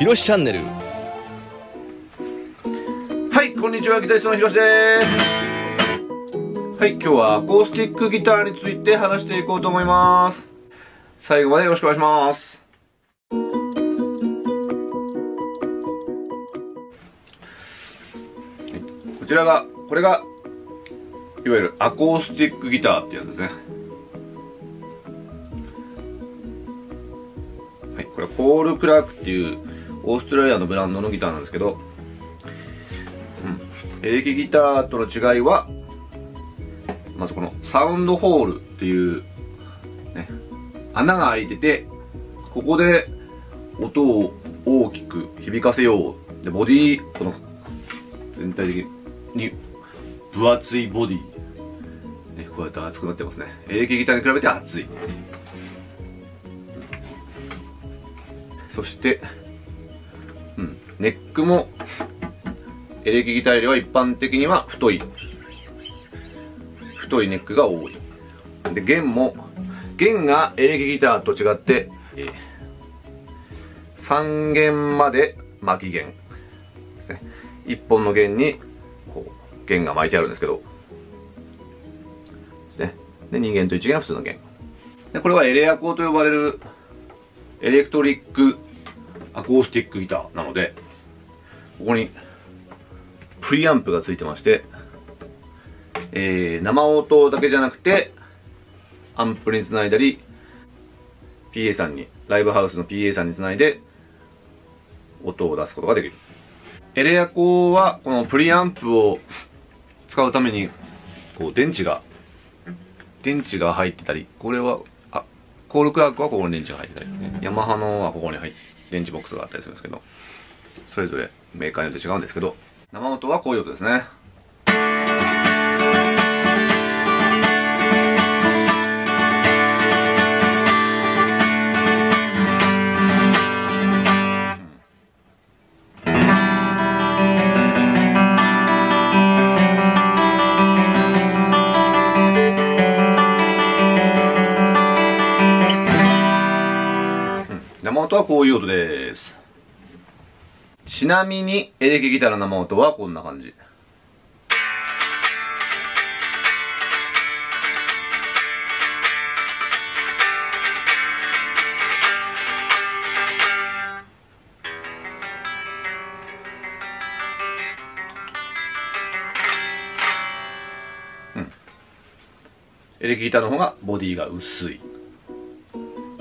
ひろしチャンネルはい、こんにちは、ギタリストのひろしです。はい、今日はアコースティックギターについて話していこうと思います。最後までよろしくお願いします。こちらが、これが、いわゆるアコースティックギターってやつですね。はい、これはコールクラークっていうオーストラリアのブランドのギターなんですけど、うんエレキギターとの違いは、まずこのサウンドホールっていう、ね、穴が開いてて、ここで音を大きく響かせよう。で、ボディ、この全体的に分厚いボディ。ね、こうやって厚くなってますね。エレキギターに比べて厚い。そして、ネックもエレキギターよりは一般的には太い、太いネックが多い。で、弦も、弦がエレキギターと違って、3弦まで巻き弦ですね。1本の弦に、こう、弦が巻いてあるんですけど、ですね。で、2弦と1弦は普通の弦。で、これはエレアコーと呼ばれる、エレクトリックアコースティックギターなので、ここに、プリアンプがついてまして、えー、生音だけじゃなくて、アンプにつないだり、PA さんに、ライブハウスの PA さんにつないで、音を出すことができる。エレアコは、このプリアンプを使うために、こう、電池が、電池が入ってたり、これは、あ、コールクラークはここに電池が入ってたり、ね、ヤマハのはここに入って、電池ボックスがあったりするんですけど、それぞれメーカーによって違うんですけど、生音はこういう音ですね。生音はこういう音です。ちなみに、エレキギターの生音はこんな感じ。うん。エレキギターの方がボディが薄い。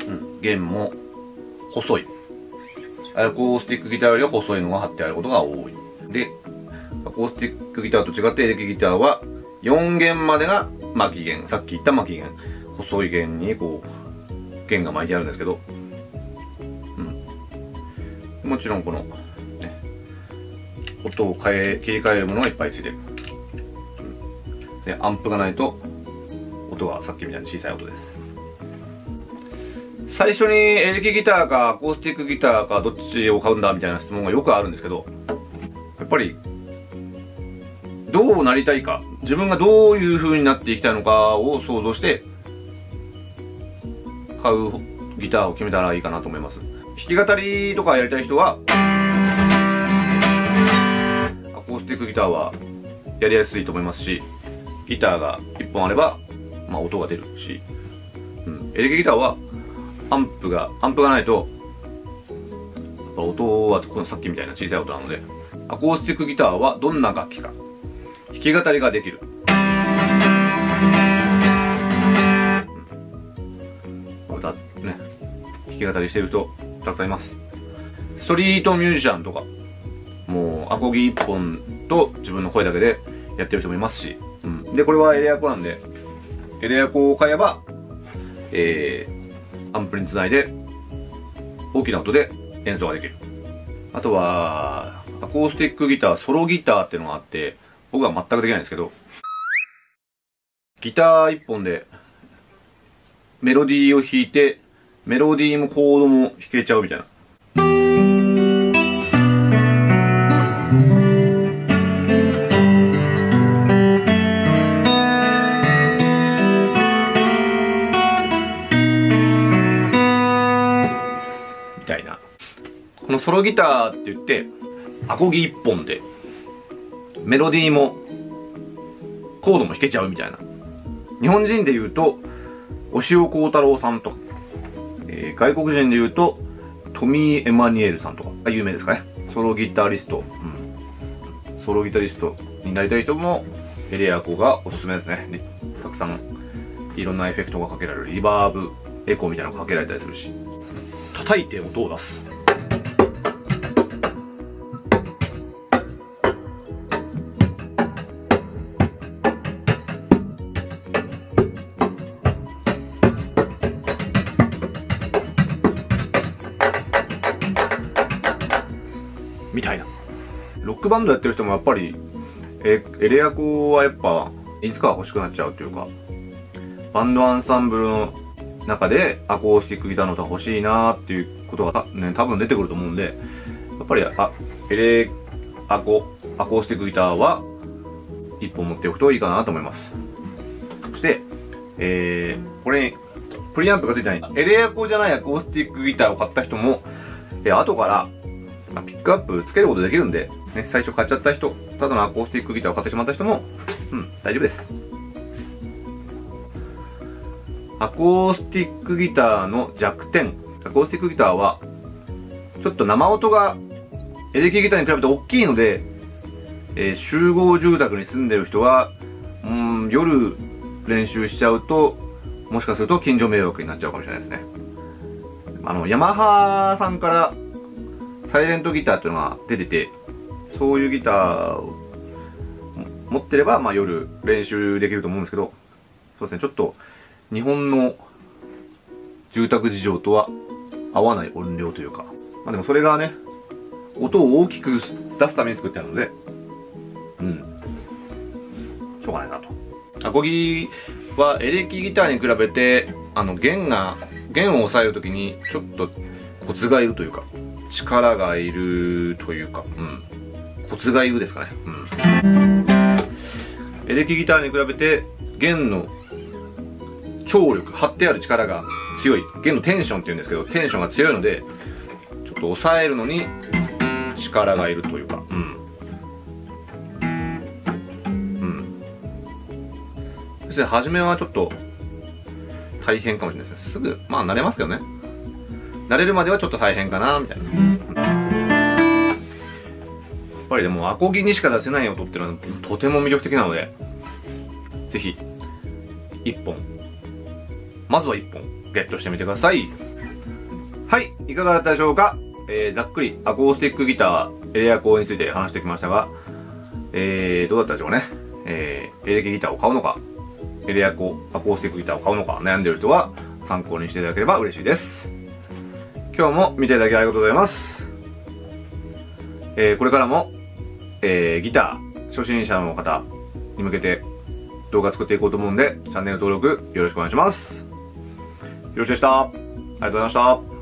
うん。弦も細い。アコースティックギターよりは細いのが貼ってあることが多い。で、アコースティックギターと違ってエレキギターは4弦までが巻き弦。さっき言った巻き弦。細い弦にこう、弦が巻いてあるんですけど、うん。もちろんこの、ね、音を変え、切り替えるものがいっぱいついてる。で、アンプがないと、音がさっきみたいに小さい音です。最初にエレキギターかアコースティックギターかどっちを買うんだみたいな質問がよくあるんですけど、やっぱり、どうなりたいか、自分がどういう風になっていきたいのかを想像して、買うギターを決めたらいいかなと思います。弾き語りとかやりたい人は、アコースティックギターはやりやすいと思いますし、ギターが1本あれば、まあ音が出るし、うん、エレキギターはアンプが、アンプがないと、やっぱ音はこのさっきみたいな小さい音なので、アコースティックギターはどんな楽器か、弾き語りができる。これだ、ね、弾き語りしてる人、たくさんいます。ストリートミュージシャンとか、もう、アコギ一本と自分の声だけでやってる人もいますし、うん。で、これはエレアコなんで、エレアコを買えば、えー、アンプにつないで、大きな音で演奏ができる。あとは、アコースティックギター、ソロギターっていうのがあって、僕は全くできないんですけど、ギター一本で、メロディーを弾いて、メロディーもコードも弾けちゃうみたいな。ソロギターって言って、アコギ一本で、メロディーも、コードも弾けちゃうみたいな。日本人で言うと、押尾幸太郎さんとか、えー、外国人で言うと、トミー・エマニュエルさんとか有名ですかね。ソロギタリスト、うん。ソロギタリストになりたい人も、エレアコがおすすめですね。たくさん、いろんなエフェクトがかけられる。リバーブ、エコーみたいなのかけられたりするし。叩いて音を出す。バンドやってる人もやっぱり、え、エレアコはやっぱ、いつかは欲しくなっちゃうというか、バンドアンサンブルの中でアコースティックギターの音が欲しいなーっていうことがね、多分出てくると思うんで、やっぱり、あ、エレアコ、アコースティックギターは、一本持っておくといいかなと思います。そして、えー、これに、プリアンプがついてない、エレアコじゃないアコースティックギターを買った人も、え後から、まあ、ピックアップつけることできるんで、ね、最初買っちゃった人、ただのアコースティックギターを買ってしまった人も、うん、大丈夫です。アコースティックギターの弱点。アコースティックギターは、ちょっと生音がエレキギターに比べて大きいので、えー、集合住宅に住んでる人は、うん、夜練習しちゃうと、もしかすると近所迷惑になっちゃうかもしれないですね。あの、ヤマハさんからサイレントギターっていうのが出てて、そういうギターを持ってれば、まあ夜練習できると思うんですけど、そうですね、ちょっと日本の住宅事情とは合わない音量というか、まあでもそれがね、音を大きく出すために作ってあるので、うん。しょうがないなと。アコギはエレキギターに比べて、あの弦が、弦を押さえるときにちょっとコツがいるというか、力がいるというか、うん。コツがいるですかね。うん。エレキギターに比べて、弦の張力、張ってある力が強い。弦のテンションって言うんですけど、テンションが強いので、ちょっと抑えるのに力がいるというか、うん。うん。そして初めはちょっと大変かもしれないですね。すぐ、まあ慣れますけどね。慣れるまではちょっと大変かなみたいな。やっぱりでもアコギにしか出せない音っていうのはとても魅力的なので、ぜひ、一本、まずは一本ゲットしてみてください。はい、いかがだったでしょうか？えー、ざっくりアコースティックギター、エレアコーについて話してきましたが、えー、どうだったでしょうね？えー、エレキギターを買うのか、エレアコ、アコースティックギターを買うのか悩んでいる人は参考にしていただければ嬉しいです。今日も見ていただきありがとうございます。えー、これからも、えー、ギター初心者の方に向けて動画作っていこうと思うんで、チャンネル登録よろしくお願いします。よろしくでした。ありがとうございました。